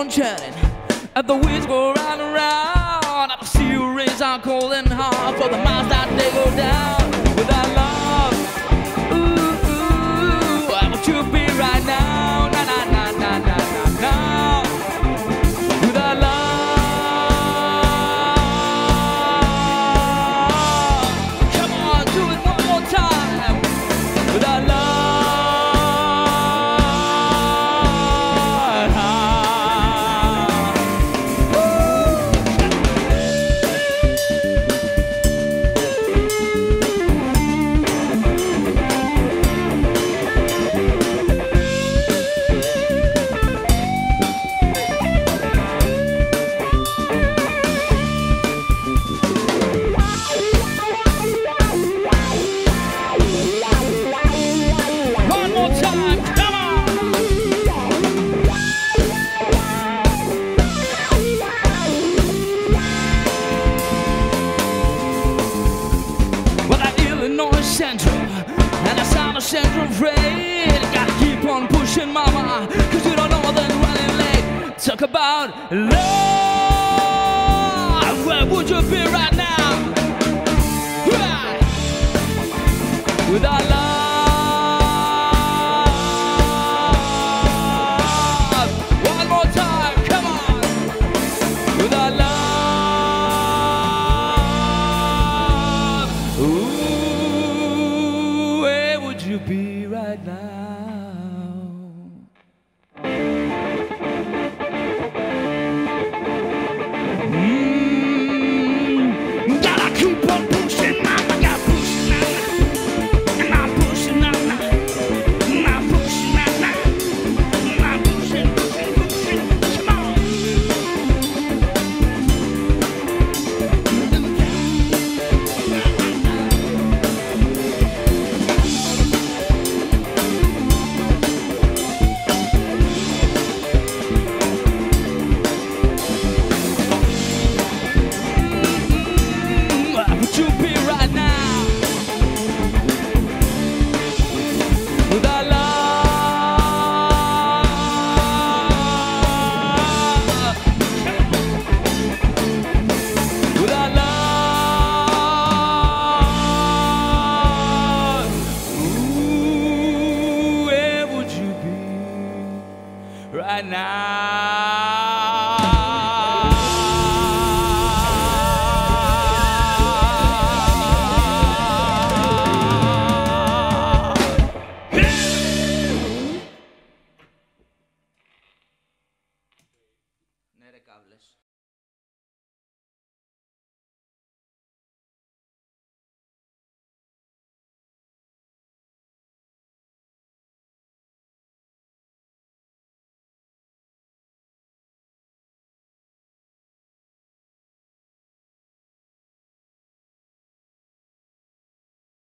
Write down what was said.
on the wheels go round and round. I see you raise our cold and hard for the miles that central afraid. Gotta keep on pushing, mama, cause you don't know what more than running late. Talk about love. Where would you be right now? Without love. la love. right now. now.